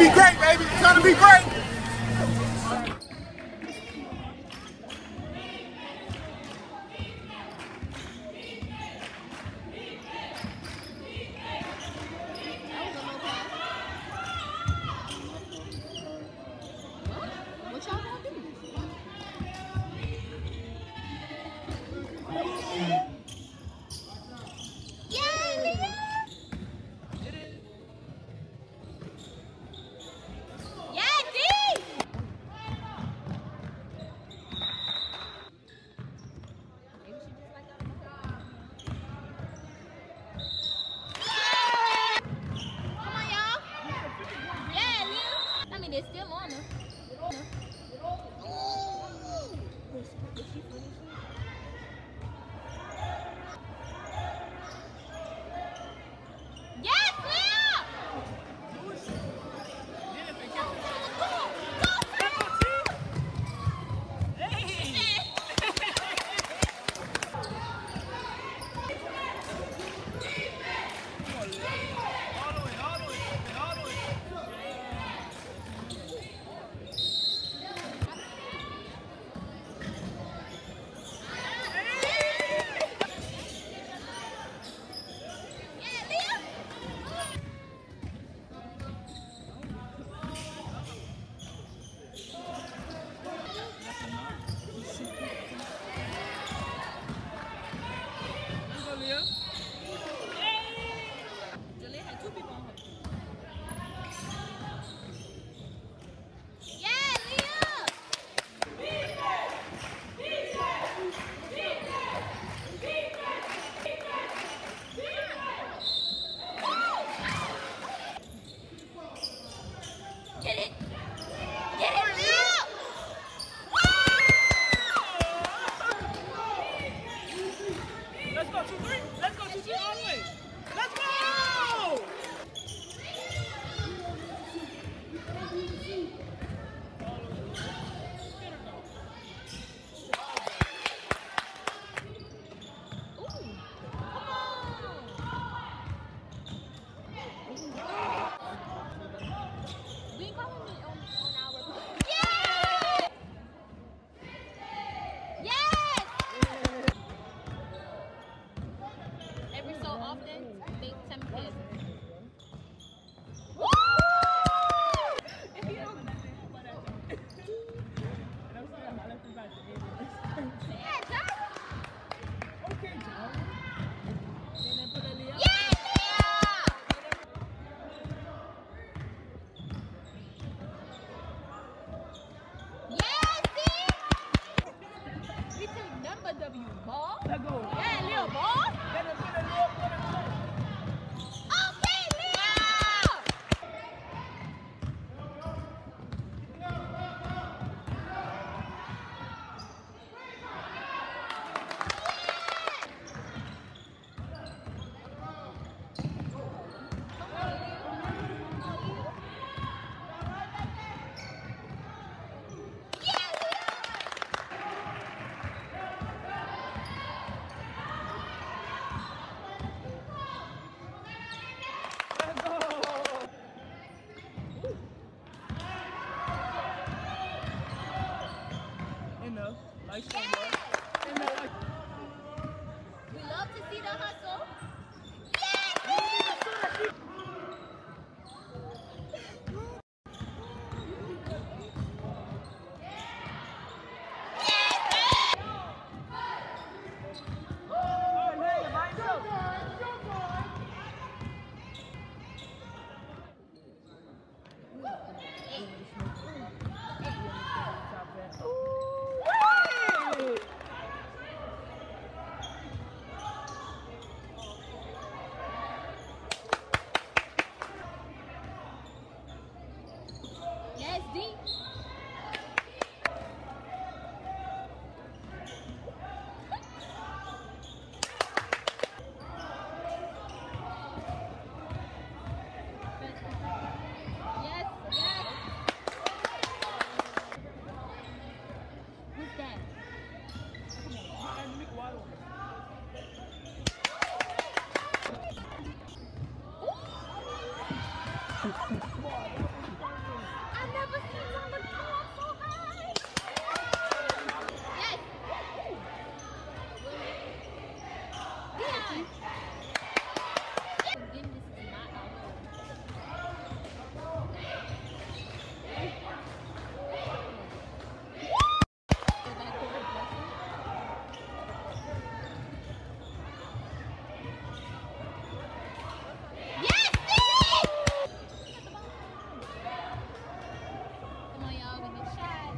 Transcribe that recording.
be great, baby. It's gonna be great. Yeah. 六毛，六毛ะ Chicago. shy.